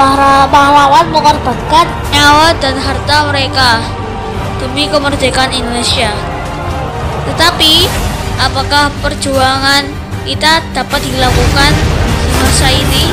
Para pahlawan mengorbankan nyawa dan harta mereka demi kemerdekaan Indonesia. Tetapi, apakah perjuangan kita dapat dilakukan di masa ini?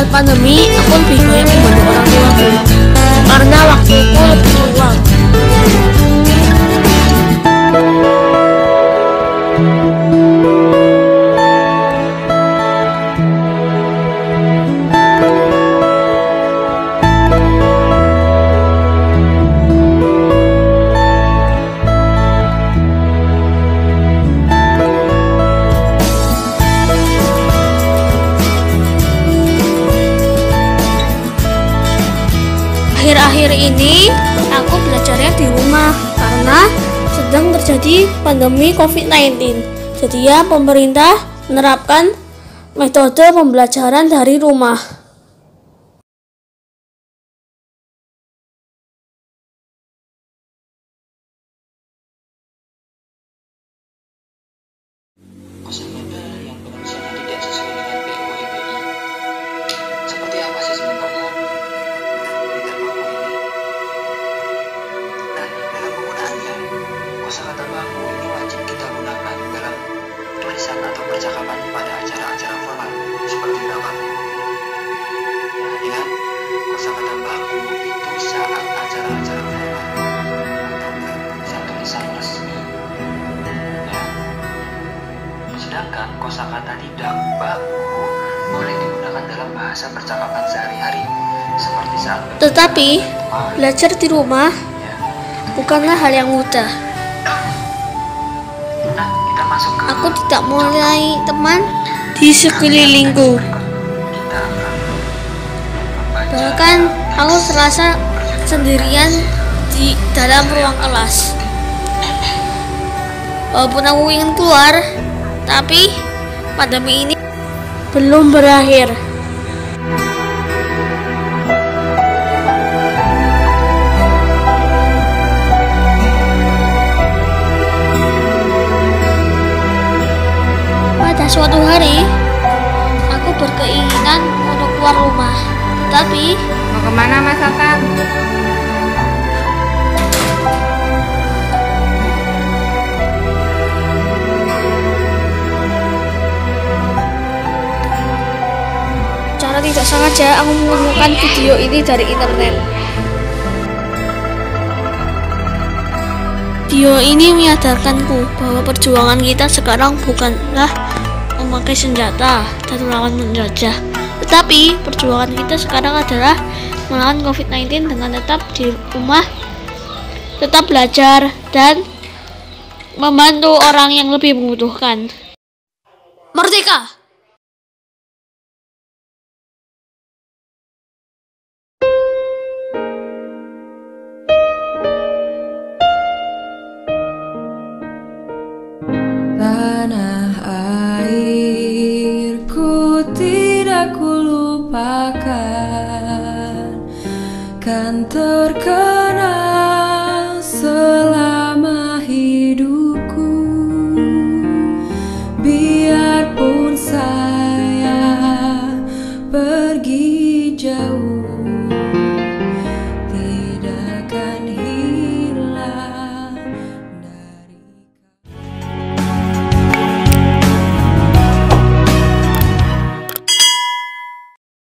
Saat pandemi, aku lebih banyak membantu orang tuaku karena waktuku Akhir-akhir ini aku belajarnya di rumah karena sedang terjadi pandemi COVID-19. Jadi ya pemerintah menerapkan metode pembelajaran dari rumah. Tulisan atau percakapan pada acara-acara formal seperti rapat. Ya, ingat, kosakata baku itu saat acara-acara formal atau tulisan-tulisan resmi. Ya, Sedangkan kosakata tidak baku boleh digunakan dalam bahasa percakapan sehari-hari seperti saat Tetapi belajar di rumah Ya. bukanlah hal yang mudah. Kita masuk ke Aku tidak mulai teman di sekelilingku. Bahkan aku terasa sendirian di dalam ruang kelas. Walaupun aku ingin keluar, tapi pandemi ini belum berakhir. Keluar rumah. Tapi Mau ke mana Mas Atan? cara tidak sengaja aku menemukan video ini dari internet. Video ini menyadarkanku bahwa perjuangan kita sekarang bukanlah memakai senjata dan melawan penjajah, tetapi perjuangan kita sekarang adalah melawan COVID-19 dengan tetap di rumah, tetap belajar, dan membantu orang yang lebih membutuhkan. Merdeka! Kan terkenang selalu